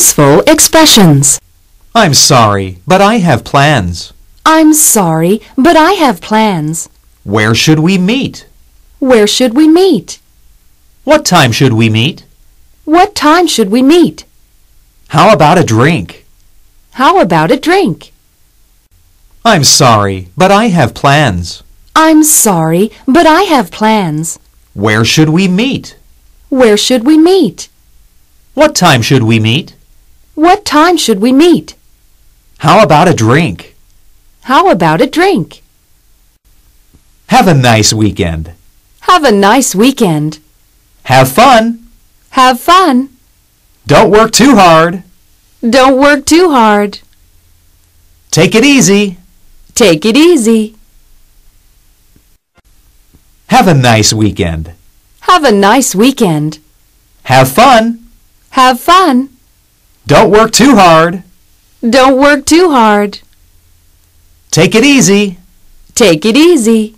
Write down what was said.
Useful expressions. I'm sorry, but I have plans. I'm sorry, but I have plans. Where should we meet? Where should we meet? What time should we meet? What time should we meet? How about a drink? How about a drink? I'm sorry, but I have plans. I'm sorry, but I have plans. Where should we meet? Where should we meet? What time should we meet? What time should we meet? How about a drink? How about a drink? Have a nice weekend. Have a nice weekend. Have fun. Have fun. Don't work too hard. Don't work too hard. Take it easy. Take it easy. Have a nice weekend. Have a nice weekend. Have fun. Have fun. Don't work too hard. Don't work too hard. Take it easy. Take it easy.